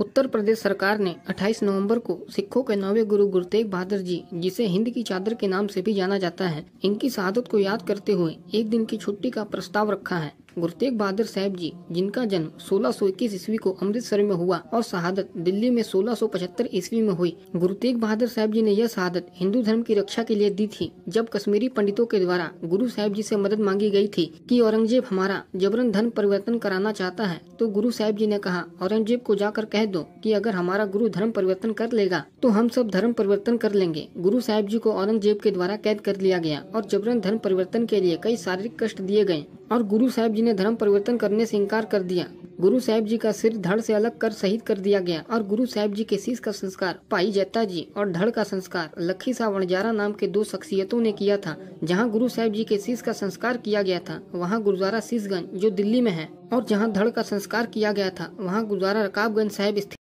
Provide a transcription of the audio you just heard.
उत्तर प्रदेश सरकार ने 28 नवंबर को सिखों के नौवे गुरु गुरु तेग बहादुर जी, जिसे हिंद की चादर के नाम से भी जाना जाता है, इनकी शहादत को याद करते हुए एक दिन की छुट्टी का प्रस्ताव रखा है। गुरु तेग बहादुर साहब जी, जिनका जन्म 1621 ईस्वी को अमृतसर में हुआ और शहादत दिल्ली में 1675 ईस्वी में हुई। गुरु तेग बहादुर साहब जी ने यह शहादत हिंदू धर्म की रक्षा के लिए दी थी, जब कश्मीरी पंडितों के द्वारा गुरु साहब जी से मदद मांगी गई थी कि औरंगज़ेब हमारा जबरन धर्म परिवर्तन कराना चाहता है। तो गुरु साहब जी ने कहा, औरंगज़ेब को जाकर कह दो कि अगर हमारा गुरु धर्म परिवर्तन कर लेगा तो हम सब धर्म परिवर्तन कर लेंगे। गुरु साहब जी को औरंगज़ेब के द्वारा कैद कर लिया गया और जबरन धर्म परिवर्तन के लिए कई शारीरिक कष्ट दिए गए। और गुरु साहब जी ने धर्म परिवर्तन करने से इनकार कर दिया। गुरु साहब जी का सिर धड़ से अलग कर शहीद कर दिया गया और गुरु साहब जी के शीश का संस्कार, भाई जैता जी और धड़ का संस्कार, लखी सा वणजारा नाम के दो शख्सियतों ने किया था, जहाँ गुरु साहब जी के शीश का संस्कार किया गया था, वहाँ गुरुद्वारा शीशगंज, जो दिल्ली में है, और जहाँ धड़ का संस्कार किया गया था, वहाँ गुरुद्वारा रकाबगंज साहिब स्थित